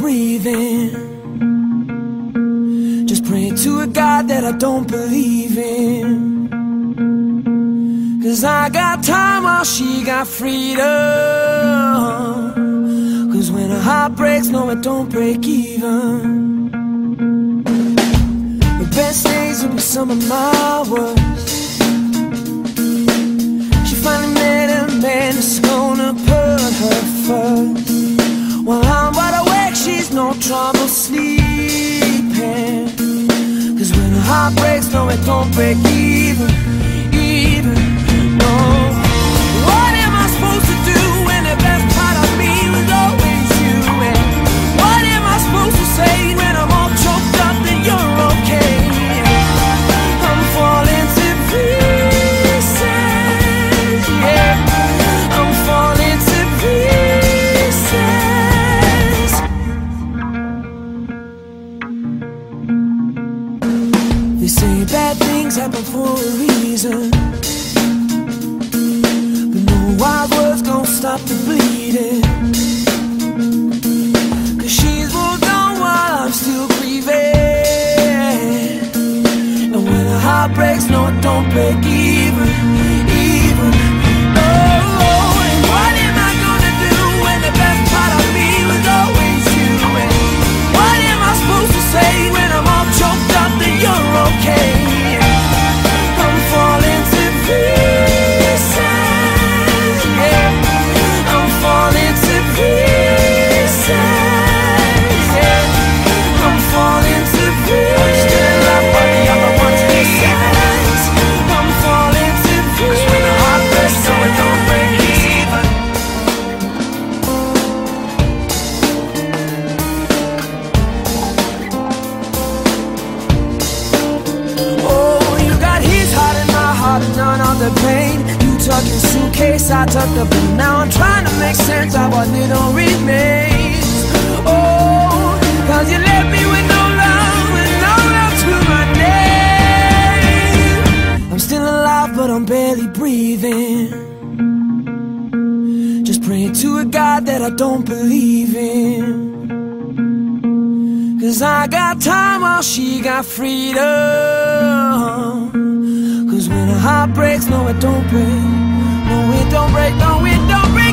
breathing. Just praying to a God that I don't believe in. Cause I got time while she got freedom. Cause when a heart breaks, no, it don't break even. The best days will be some of my worst. She finally met a man that's gonna put her first. While I'm wide awake, she's no trouble sleeping. Cause when her heart breaks, no, it don't break even, even, no. Things happen for a reason. But no wild words gon' stop the bleeding. Cause she's moved on while I'm still grieving. And when a heart breaks, no, don't break even, You your suitcase, I tuck the blue. Now I'm trying to make sense of what little remains. Oh, cause you left me with no love and no love to my name. I'm still alive, but I'm barely breathing. Just praying to a God that I don't believe in. Cause I got time while she got freedom. Heart breaks, no, it don't break. No, it don't break, no, it don't break